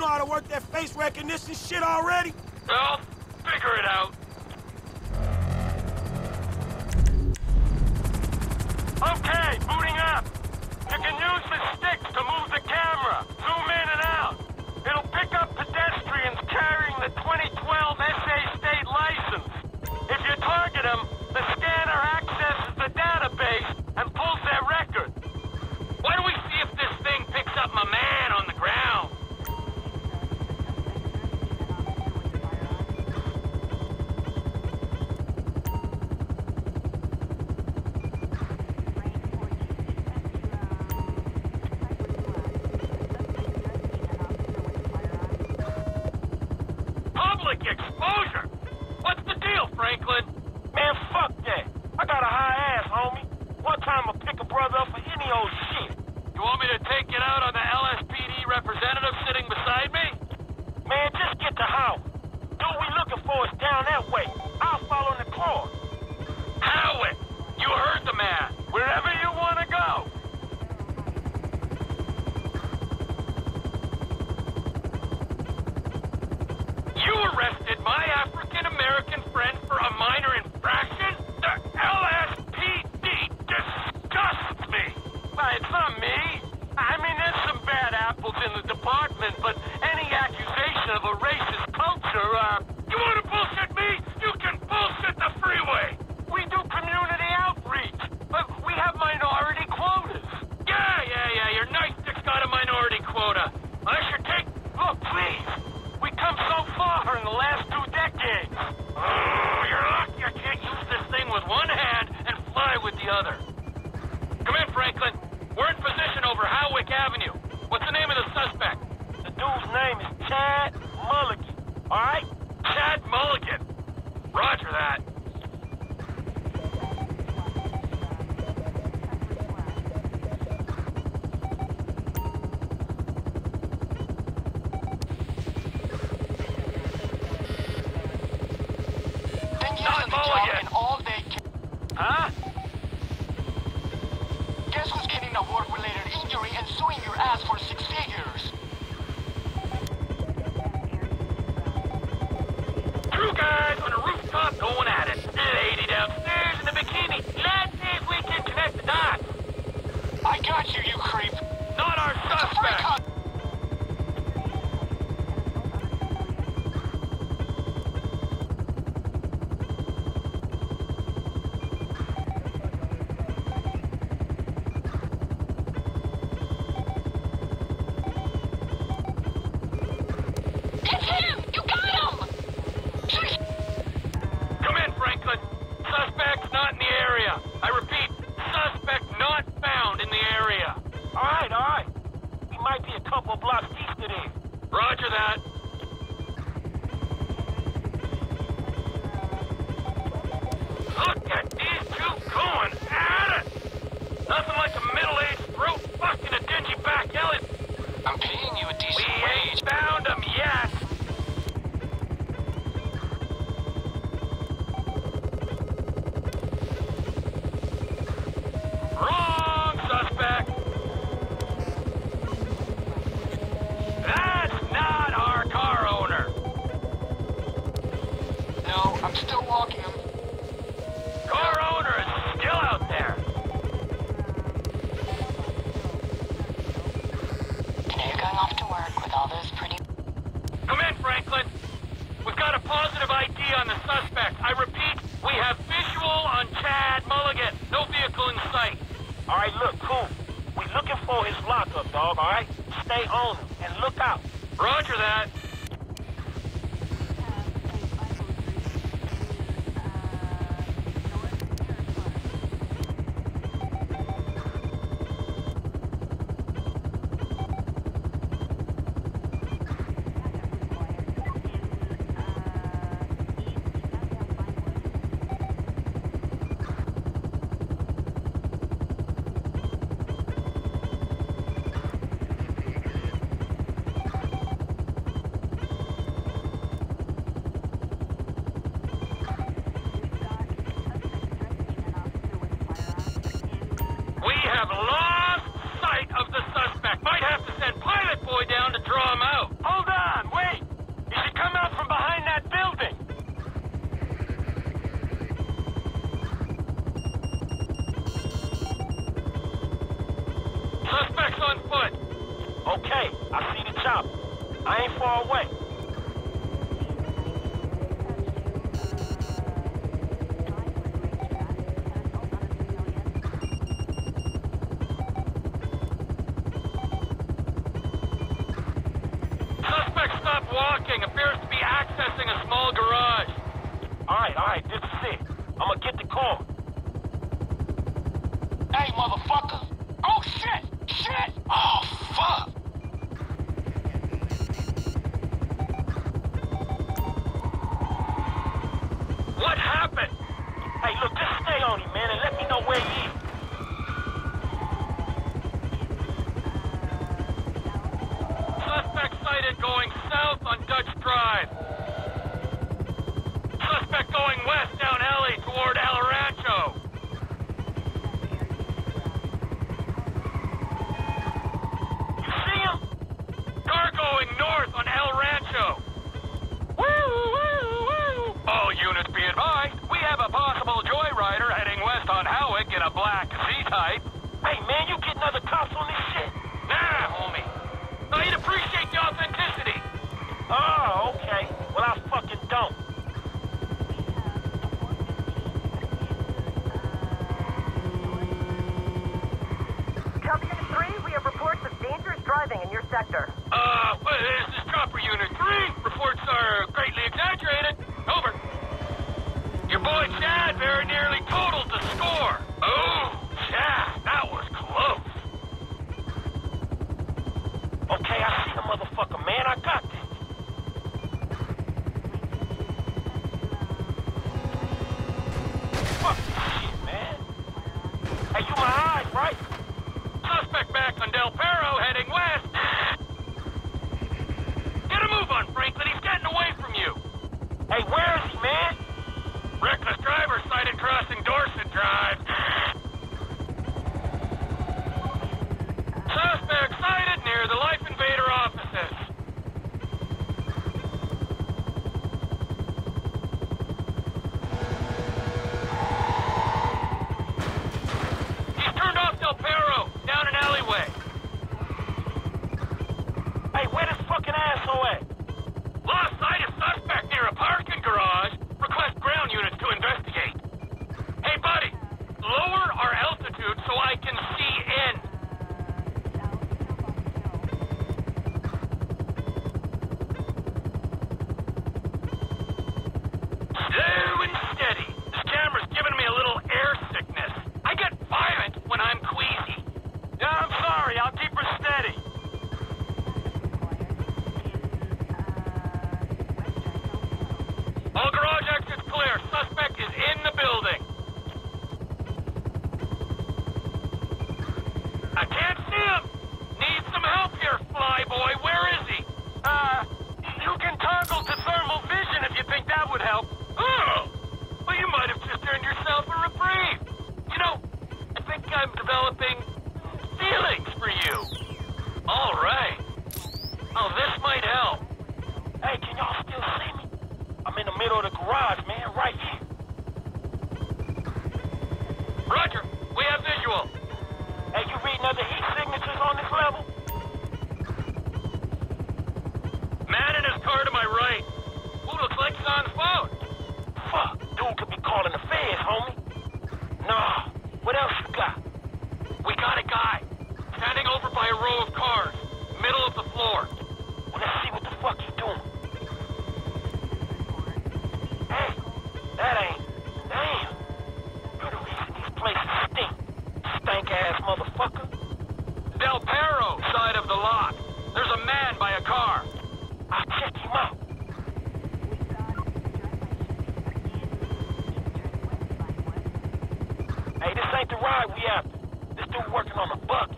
know how to work that face recognition shit already? Well, figure it out. Franklin. other. Come in, Franklin. We're in position over Hawick Avenue. What's the name of the suspect? The dude's name is Chad Mulligan, all right? Chad Mulligan. Roger that. Not Mulligan. Huh? factory and suing your ass for six figures. Crew guys on a rooftop going at it. Lady downstairs in the bikini. Let's see if we can connect the dots. I got you, you creep. Not our suspect. Open like suspect. I repeat, we have visual on Chad Mulligan. No vehicle in sight. All right, look, cool. We're looking for his lockup, dog, all right? Stay on him and look out. Roger that. walking. Appears to be accessing a small garage. All right, all right, this is it. I'm gonna get the call. Hey, motherfucker. Oh, shit! Shit! Oh, fuck! Hey, where still working on the bucket.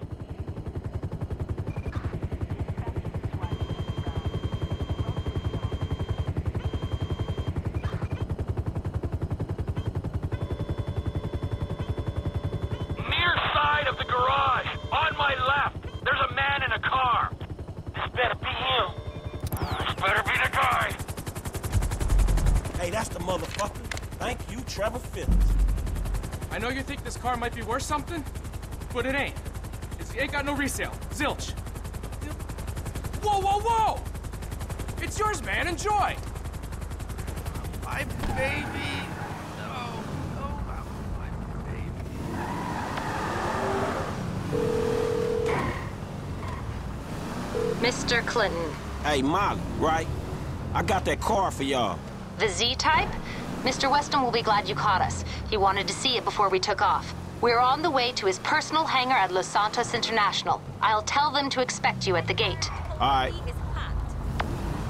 Near side of the garage, on my left, there's a man in a car. This better be him. Better be the guy. Hey, that's the motherfucker. Thank you, Trevor Phillips. I know you think this car might be worth something, but it ain't. It's, it ain't got no resale. Zilch. Whoa, whoa, whoa! It's yours, man. Enjoy. My baby. Oh, oh, no. My baby. Mr. Clinton. Hey, Molly, right? I got that car for y'all. The Z-Type? Mr. Weston will be glad you caught us. He wanted to see it before we took off. We're on the way to his personal hangar at Los Santos International. I'll tell them to expect you at the gate. All right.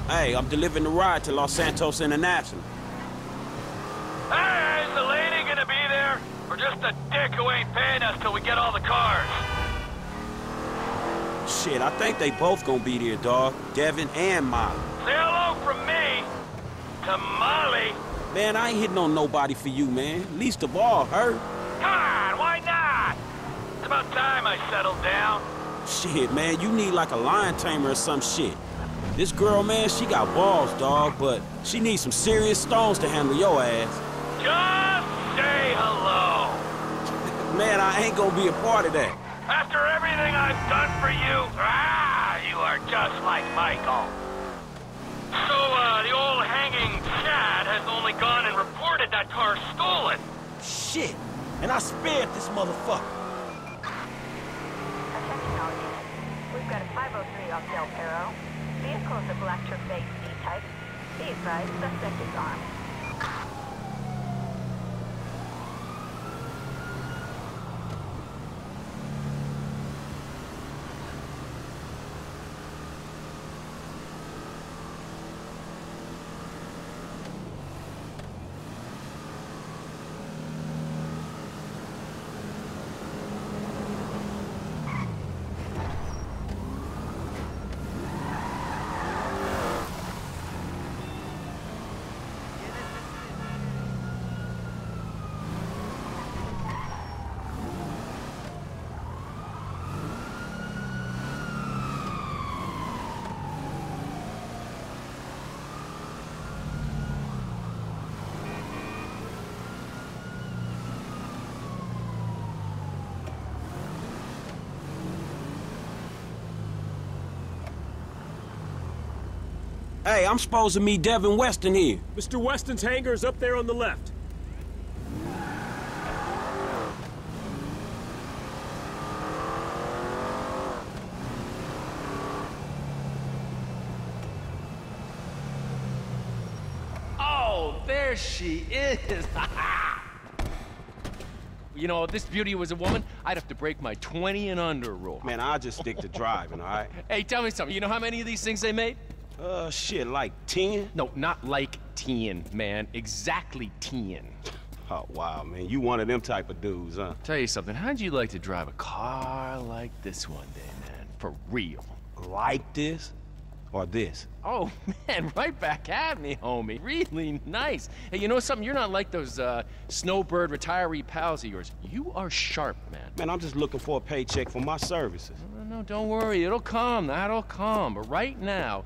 Hey, I'm delivering the ride to Los Santos International. Hey, is the lady gonna be there? Or just a dick who ain't paying us till we get all the cars? Shit, I think they both gonna be there, dog. Devin and Molly. Say hello from me to Molly. Man, I ain't hitting on nobody for you, man. Least of all her. Come on, why not? It's about time I settled down. Shit, man, you need like a lion tamer or some shit. This girl, man, she got balls, dog, but she needs some serious stones to handle your ass. Just say hello. Man, I ain't gonna be a part of that. After everything I've done for you, ah, you are just like Michael. So, uh, the old hanging Chad has only gone and reported that car stolen. Shit, and I spared this motherfucker. Attention all units. We've got a 503 off Del Perro. Vehicle is a black Truffade Z-Type. Be advised, suspect is armed. Hey, I'm supposed to meet Devin Weston here. Mr. Weston's hangar is up there on the left. Oh, there she is. you know, if this beauty was a woman, I'd have to break my 20 and under rule. Man, I'll just stick to driving, all right? Hey, tell me something. You know how many of these things they made? Uh, shit, like 10? No, not like 10, man. Exactly 10. Oh, wow, man. You one of them type of dudes, huh? Tell you something. How'd you like to drive a car like this one day, man? For real. Like this? Or this? Oh, man, right back at me, homie. Really nice. Hey, you know something? You're not like those uh, snowbird retiree pals of yours. You are sharp, man. Man, I'm just looking for a paycheck for my services. No, no, don't worry. It'll come. That'll come. But right now,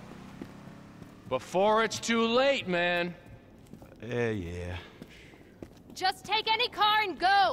Before it's too late, man. Yeah, yeah. Just take any car and go.